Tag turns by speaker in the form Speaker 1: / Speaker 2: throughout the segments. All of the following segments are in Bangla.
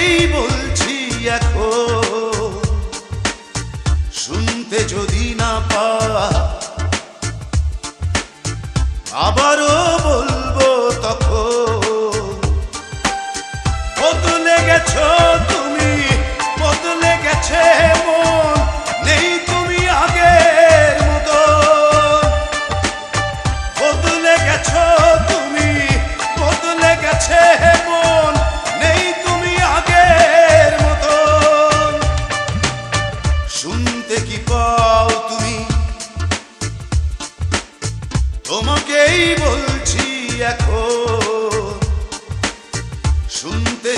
Speaker 1: এই বলছি এখন। শুনতে যদি না পা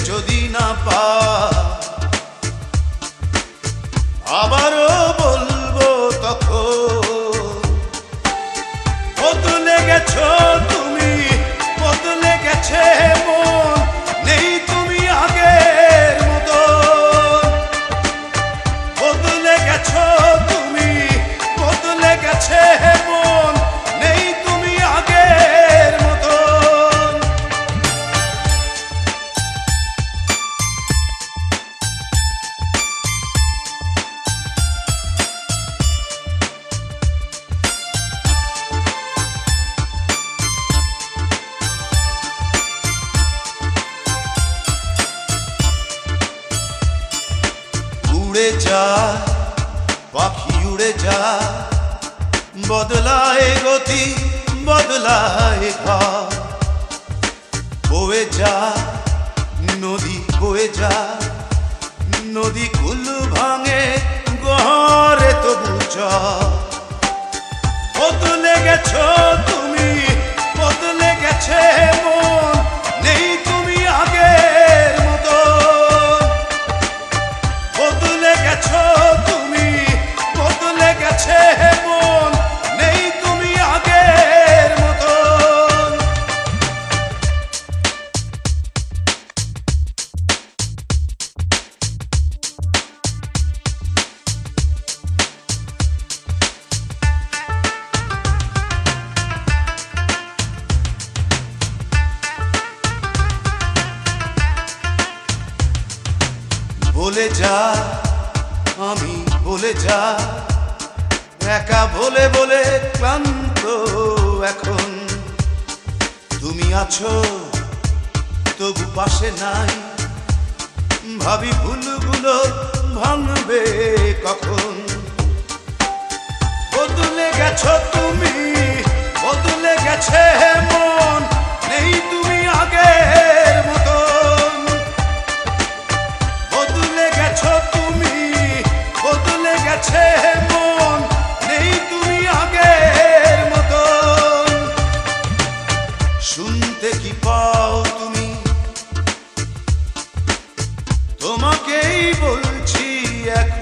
Speaker 1: যদি না পা যা, পাখি উড়ে যা, বদলায় গতি, বদলায় ঘর। বয়ে যা, নদী বয়ে যা, নদী কুল ভাঙে গহরে তবু বদলে গেছো বলে যা, আমি বলে যা। একা বলে বলে ক্লান্ত এখন। তুমি আছো, তবু পাশে নাই। ভাবি ভুলগুলো ভাঙবে কখন? বদলে গেছো তুমি গেছে মন নেই তুমি আগের মতন। শুনতে কি পাও তুমি? তোমাকেই বলছি এখন।